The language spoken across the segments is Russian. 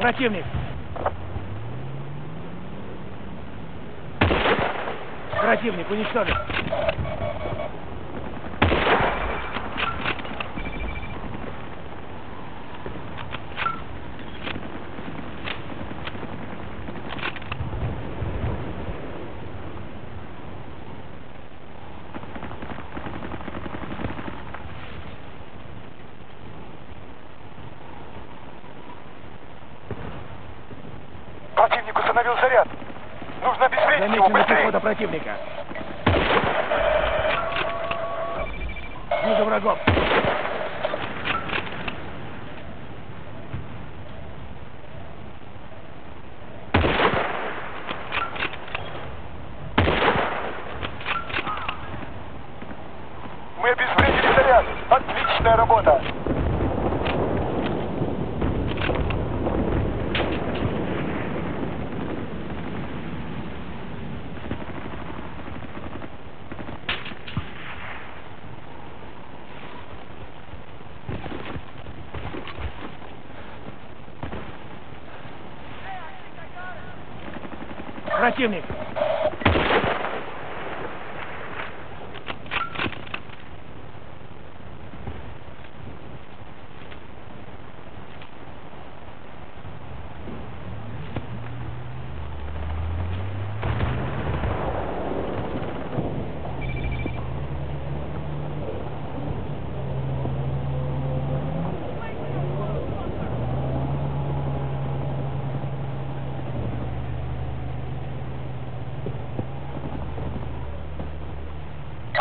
Противник! Противник уничтожен! Противник установил заряд. Нужно обезвредить его Замечена быстрее. противника. Вижу врагов. Противник!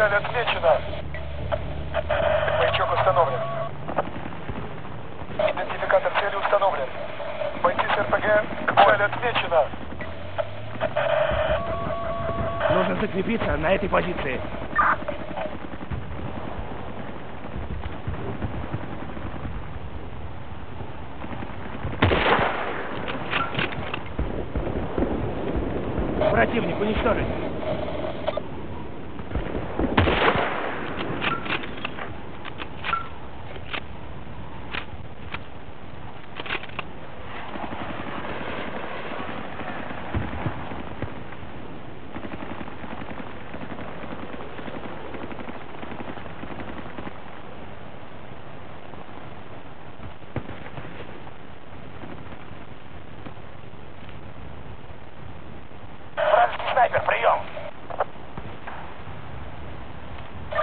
Цель отмечена. Маячок установлен. Идентификатор цели установлен. Бойцы с РПГ к бою. Цель отмечена. Нужно закрепиться на этой позиции. Противник уничтожен.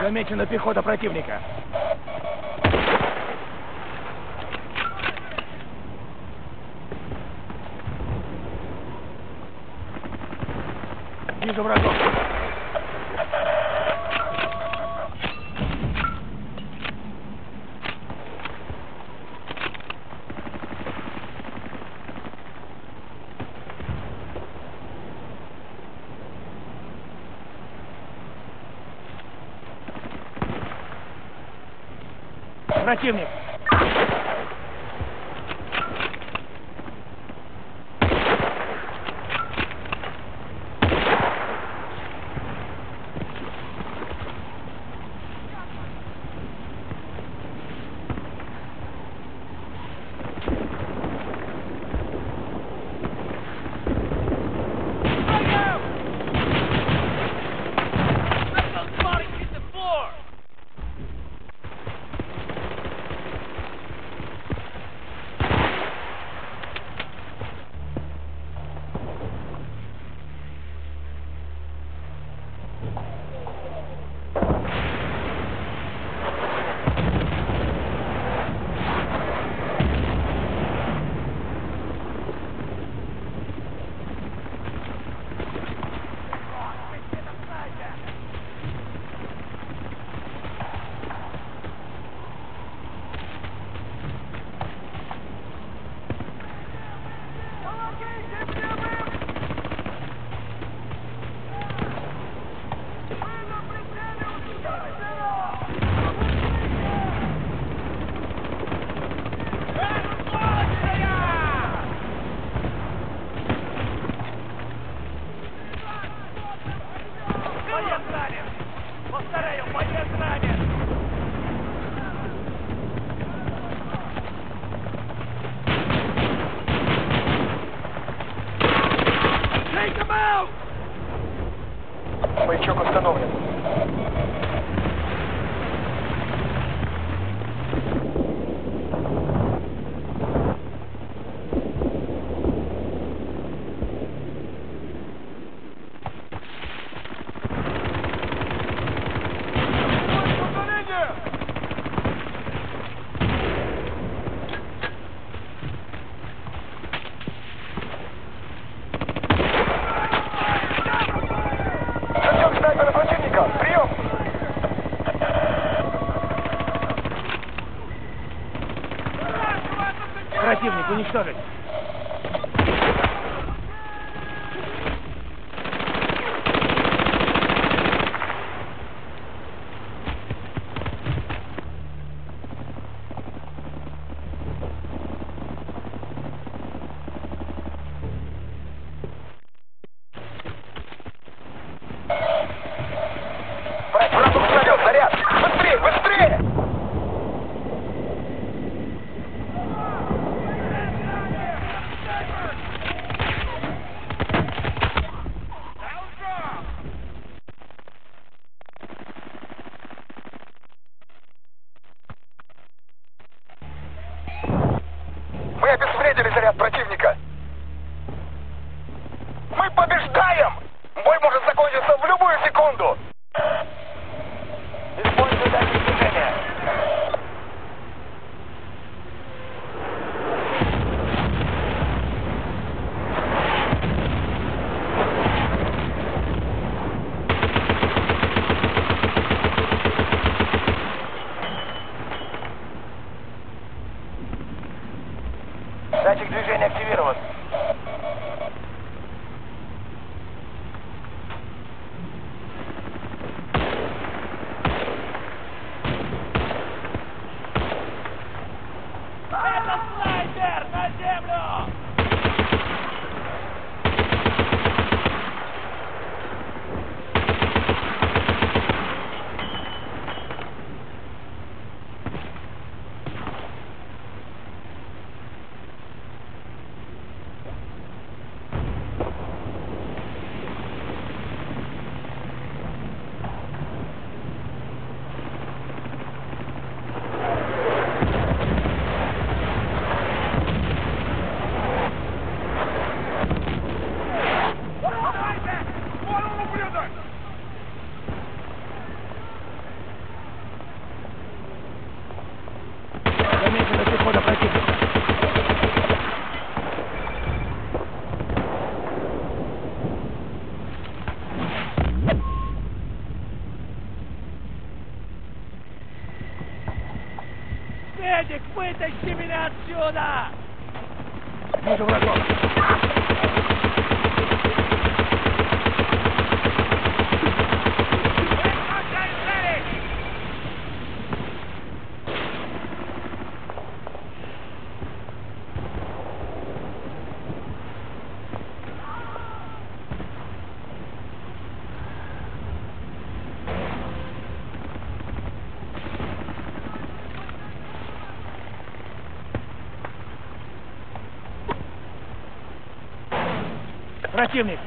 Замечена пехота противника. Вижу врагов. Противник. understood it. Buraya teslim ediniz herhalde. Медик, вытащи меня отсюда! Вижу врагов! противник.